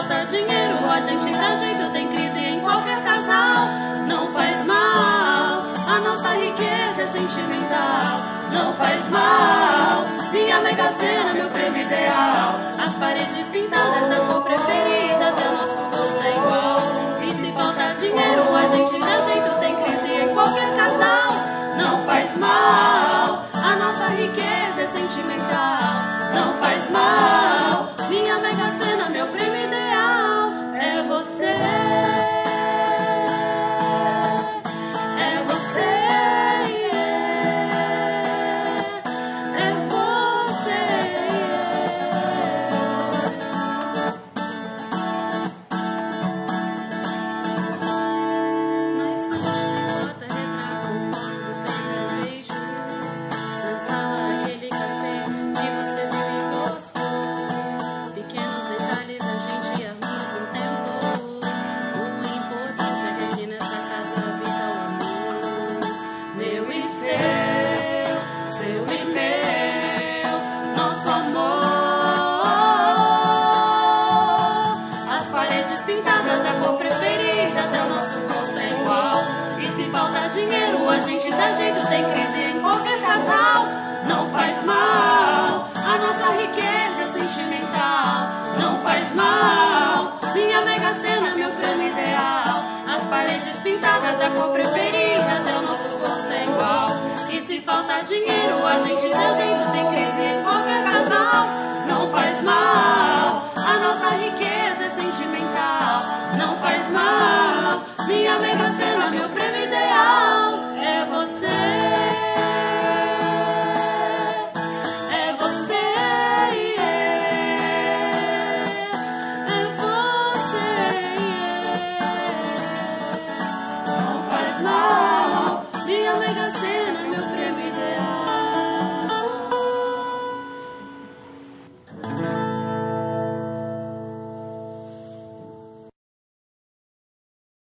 falta dinheiro, a gente dá jeito, tem crise em qualquer casal. Não faz mal, a nossa riqueza é sentimental. Não faz mal, minha mega cena, meu prêmio ideal. As paredes pintadas da cor preferida, até nosso gosto é igual. E se faltar dinheiro, a gente dá jeito, tem crise em qualquer casal. Não faz mal, a nossa riqueza é sentimental. Não faz mal. Da cor preferida,